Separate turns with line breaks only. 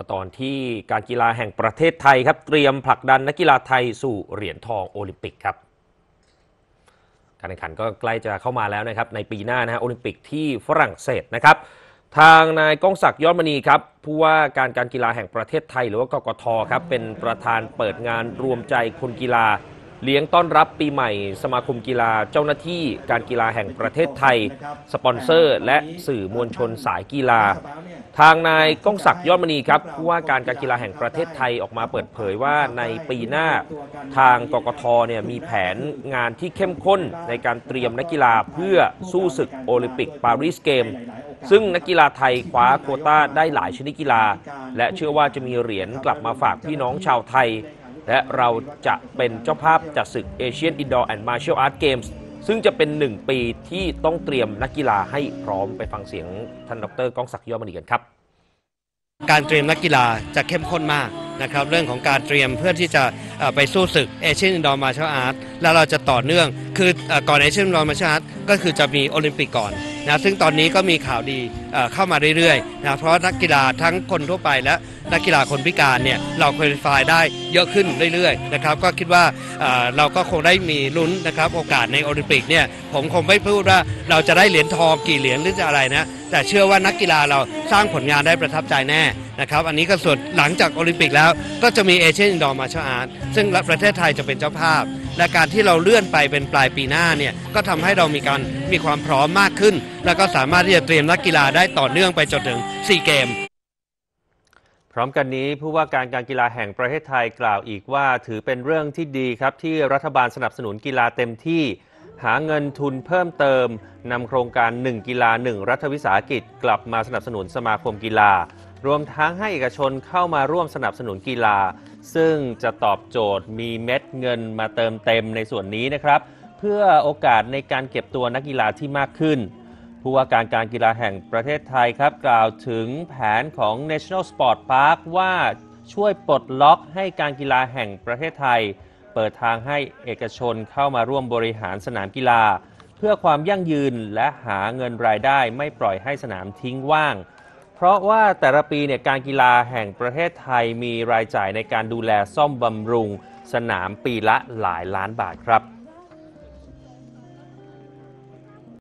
มาตอนที่การกีฬาแห่งประเทศไทยครับ เตรียมผลักดันนักกีฬาไทยสู่เหรียญทองโอลิมปิกครับ การแข่งขันก็ใกล้จะเข้ามาแล้วนะครับ ในปีหน้านะฮะโอลิมปิกที่ฝรั่งเศสนะครับ ทางนายก้องศักดิ์ยอดมณีครับผู้ว่าการการกีฬาแห่งประเทศไทย หรือว่ากกทครับเป็นประธานเปิดงานรวมใจคนกีฬา เลี้ยงต้อนรับปีใหม่สมาคมกีฬาเจ้าหน้าที่การกีฬาแห่งประเทศไทย สปอนเซอร์ และสื่อมวลชนสายกีฬา ทางนายก้องศักดิ์ยอดมณีครับผู้ว่าการการกีฬาแห่งประเทศไทยออกมาเปิดเผยว่าในปีหน้าทางกกทเนี่ยมีแผนงานที่เข้มข้นในการเตรียมนักกีฬาเพื่อสู้ศึกโอลิมปิกปารีสเกม ซึ่งนักกีฬาไทยคว้าโควต้าได้หลายชนิดกีฬา และเชื่อว่าจะมีเหรียญกลับมาฝากพี่น้องชาวไทย และเราจะเป็นเจ้าภาพจัดศึก Asian Indoor and Martial Arts Games ซึ่งจะเป็นหนึ่งปีที่ต้องเตรียมนักกีฬาให้พร้อมไปฟังเสียงท่านดรก้องศักดิ์ยอดมณีกันครับ
การเตรียมนักกีฬาจะเข้มข้นมากนะครับ เรื่องของการเตรียมเพื่อที่จะ ไปสู้ศึกเอเชียนอินดอร์มาร์ช l อาร์ตแล้วเราจะต่อเนื่อง คือก่อนเอเชียนอินดอร์มาร์ช l อาร์ตก็คือจะมีโอลิมปิกก่อนนะซึ่งตอนนี้ก็มีข่าวดีเข้ามาเรื่อยๆนะเพราะนักกีฬาทั้งคนทั่วไปและนักกีฬาคนพิการเนี่ยเรา qualify ได้เยอะขึ้นเรื่อยๆนะครับก็คิดว่าเราก็คงได้มีลุ้นนะครับโอกาสในโอลิมปิกเนี่ยผมคงไม่พูดว่าเราจะได้เหรียญทองกี่เหรียญหรือจะอะไรนะแต่เชื่อว่านักกีฬาเราสร้างผลงานได้ประทับใจแน่นะครับอันนี้ก็ส่วนหลังจากโอลิมปิกแล้วก็จะมี Asian Indoor Martial Art ซึ่งประเทศไทยจะเป็นเจ้าภาพ และการที่เราเลื่อนไปเป็นปลายปีหน้าเนี่ยก็ทำให้เรามีการมีความพร้อมมากขึ้น แล้วก็สามารถที่จะเตรียมนักกีฬาได้ต่อเนื่องไปจนถึง4เกม
พร้อมกันนี้ผู้ว่าการการกีฬาแห่งประเทศไทยกล่าวอีกว่า ถือเป็นเรื่องที่ดีครับ ที่รัฐบาลสนับสนุนกีฬาเต็มที่ หาเงินทุนเพิ่มเติมนำโครงการ 1 กีฬา 1 รัฐวิสาหกิจ กลับมาสนับสนุนสมาคมกีฬา รวมทั้งให้เอกชนเข้ามาร่วมสนับสนุนกีฬา ซึ่งจะตอบโจทย์มีเม็ดเงินมาเติมเต็มในส่วนนี้นะครับ เพื่อโอกาสในการเก็บตัวนักกีฬาที่มากขึ้น ผู้ว่าการการกีฬาแห่งประเทศไทยครับกล่าวถึงแผนของ National Sport Park ว่าช่วยปลดล็อกให้การกีฬาแห่งประเทศไทย เปิดทางให้เอกชนเข้ามาร่วมบริหารสนามกีฬา เพื่อความยั่งยืนและหาเงินรายได้ไม่ปล่อยให้สนามทิ้งว่าง เพราะว่าแต่ละปีเนี่ยการกีฬาแห่งประเทศไทยมีรายจ่ายในการดูแลซ่อมบำรุง สนามปีละหลายล้านบาทครับ